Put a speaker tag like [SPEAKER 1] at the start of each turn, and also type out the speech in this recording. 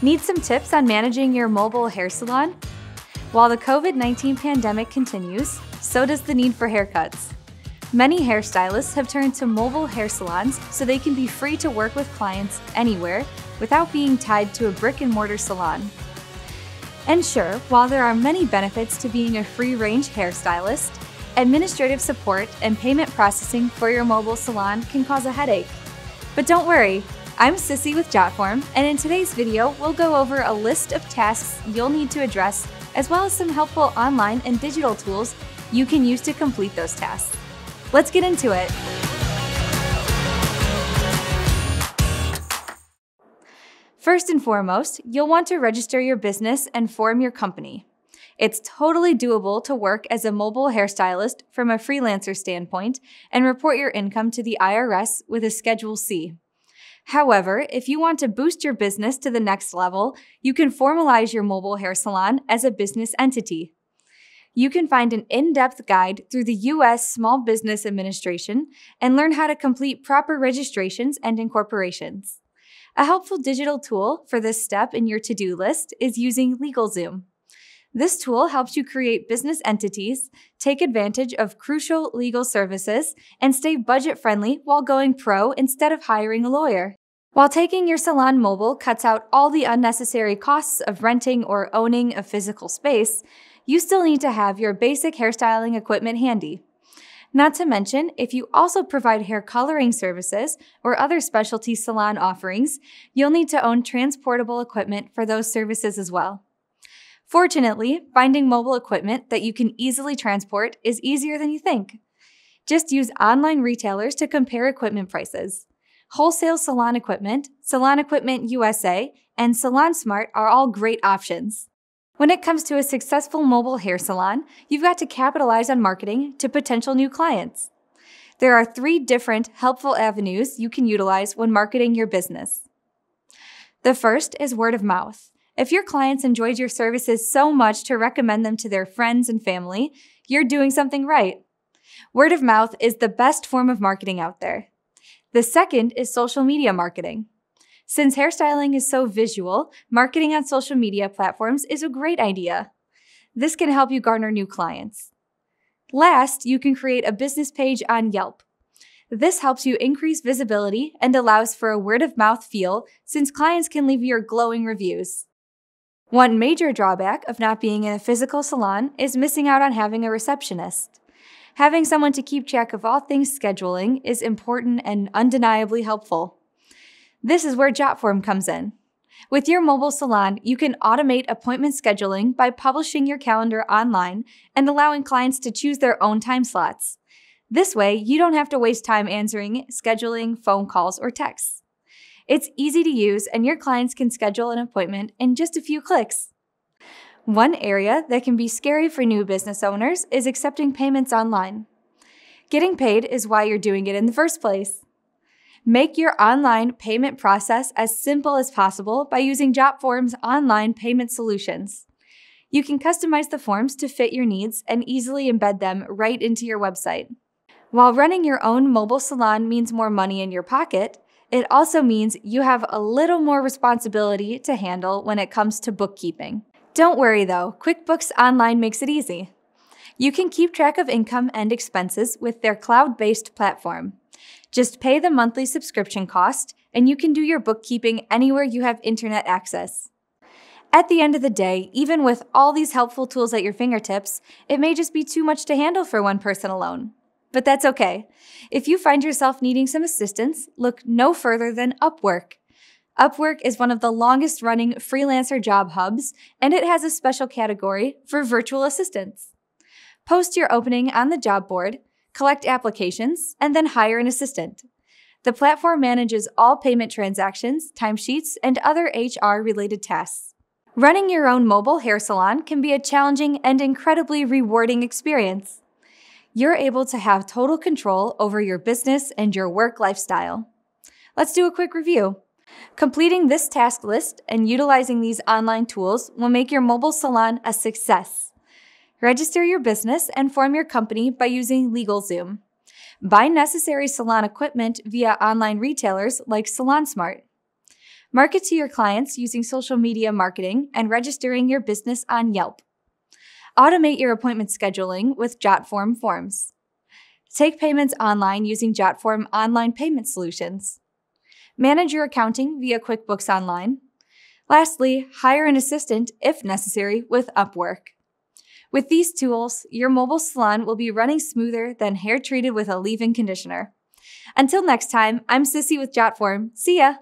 [SPEAKER 1] Need some tips on managing your mobile hair salon? While the COVID 19 pandemic continues, so does the need for haircuts. Many hairstylists have turned to mobile hair salons so they can be free to work with clients anywhere without being tied to a brick and mortar salon. And sure, while there are many benefits to being a free range hairstylist, administrative support and payment processing for your mobile salon can cause a headache. But don't worry, I'm Sissy with Jotform, and in today's video, we'll go over a list of tasks you'll need to address, as well as some helpful online and digital tools you can use to complete those tasks. Let's get into it. First and foremost, you'll want to register your business and form your company. It's totally doable to work as a mobile hairstylist from a freelancer standpoint and report your income to the IRS with a Schedule C. However, if you want to boost your business to the next level, you can formalize your mobile hair salon as a business entity. You can find an in depth guide through the U.S. Small Business Administration and learn how to complete proper registrations and incorporations. A helpful digital tool for this step in your to do list is using LegalZoom. This tool helps you create business entities, take advantage of crucial legal services, and stay budget friendly while going pro instead of hiring a lawyer. While taking your salon mobile cuts out all the unnecessary costs of renting or owning a physical space, you still need to have your basic hairstyling equipment handy. Not to mention, if you also provide hair coloring services or other specialty salon offerings, you'll need to own transportable equipment for those services as well. Fortunately, finding mobile equipment that you can easily transport is easier than you think. Just use online retailers to compare equipment prices. Wholesale Salon Equipment, Salon Equipment USA, and Salon Smart are all great options. When it comes to a successful mobile hair salon, you've got to capitalize on marketing to potential new clients. There are three different helpful avenues you can utilize when marketing your business. The first is word of mouth. If your clients enjoyed your services so much to recommend them to their friends and family, you're doing something right. Word of mouth is the best form of marketing out there. The second is social media marketing. Since hairstyling is so visual, marketing on social media platforms is a great idea. This can help you garner new clients. Last, you can create a business page on Yelp. This helps you increase visibility and allows for a word of mouth feel since clients can leave your glowing reviews. One major drawback of not being in a physical salon is missing out on having a receptionist. Having someone to keep track of all things scheduling is important and undeniably helpful. This is where Jotform comes in. With your mobile salon, you can automate appointment scheduling by publishing your calendar online and allowing clients to choose their own time slots. This way, you don't have to waste time answering, scheduling, phone calls, or texts. It's easy to use, and your clients can schedule an appointment in just a few clicks. One area that can be scary for new business owners is accepting payments online. Getting paid is why you're doing it in the first place. Make your online payment process as simple as possible by using Jotform's online payment solutions. You can customize the forms to fit your needs and easily embed them right into your website. While running your own mobile salon means more money in your pocket, it also means you have a little more responsibility to handle when it comes to bookkeeping. Don't worry though, QuickBooks Online makes it easy. You can keep track of income and expenses with their cloud based platform. Just pay the monthly subscription cost, and you can do your bookkeeping anywhere you have internet access. At the end of the day, even with all these helpful tools at your fingertips, it may just be too much to handle for one person alone. But that's okay. If you find yourself needing some assistance, look no further than Upwork. Upwork is one of the longest running freelancer job hubs, and it has a special category for virtual assistants. Post your opening on the job board, collect applications, and then hire an assistant. The platform manages all payment transactions, timesheets, and other HR related tasks. Running your own mobile hair salon can be a challenging and incredibly rewarding experience. You're able to have total control over your business and your work lifestyle. Let's do a quick review. Completing this task list and utilizing these online tools will make your mobile salon a success. Register your business and form your company by using LegalZoom. Buy necessary salon equipment via online retailers like SalonSmart. Market to your clients using social media marketing and registering your business on Yelp. Automate your appointment scheduling with JotForm forms. Take payments online using JotForm online payment solutions. Manage your accounting via QuickBooks Online. Lastly, hire an assistant if necessary with Upwork. With these tools, your mobile salon will be running smoother than hair treated with a leave in conditioner. Until next time, I'm Sissy with JotForm. See ya!